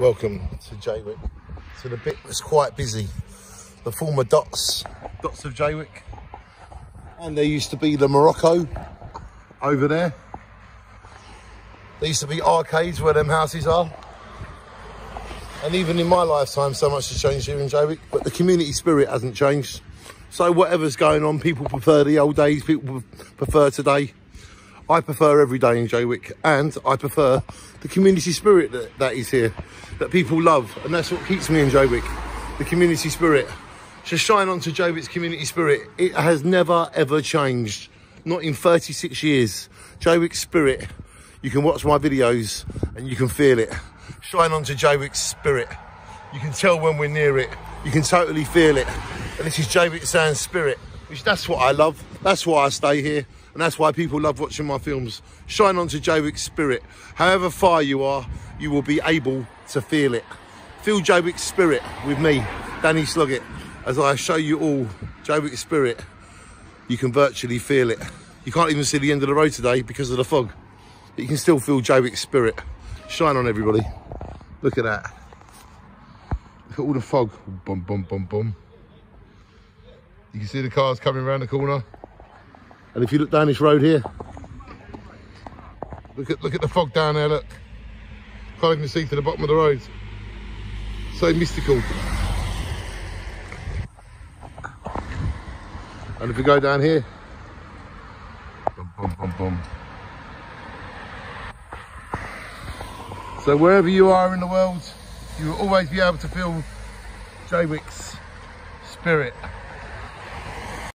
Welcome to Jaywick. To the bit that's quite busy. The former dots, dots of Jaywick. And there used to be the Morocco over there. There used to be arcades where them houses are. And even in my lifetime, so much has changed here in Jaywick, but the community spirit hasn't changed. So whatever's going on, people prefer the old days, people prefer today. I prefer every day in Jaywick and I prefer the community spirit that, that is here, that people love. And that's what keeps me in Jaywick, the community spirit. Just shine on to Jaywick's community spirit. It has never ever changed, not in 36 years. Jaywick's spirit, you can watch my videos and you can feel it. Shine on to Jaywick's spirit. You can tell when we're near it. You can totally feel it. And this is Jaywick Sands spirit, which that's what I love. That's why I stay here. And that's why people love watching my films. Shine on to Jaywick's spirit. However far you are, you will be able to feel it. Feel Jaywick's spirit with me, Danny Sloggett, as I show you all Jaywick's spirit. You can virtually feel it. You can't even see the end of the road today because of the fog. But you can still feel Jaywick's spirit. Shine on everybody. Look at that. Look at all the fog. Boom, boom, boom, boom. You can see the cars coming around the corner. And if you look down this road here, look at look at the fog down there, look. Can't even see to the bottom of the road. So mystical. And if we go down here, boom, boom, boom, boom. So wherever you are in the world, you will always be able to feel Jaywick's spirit.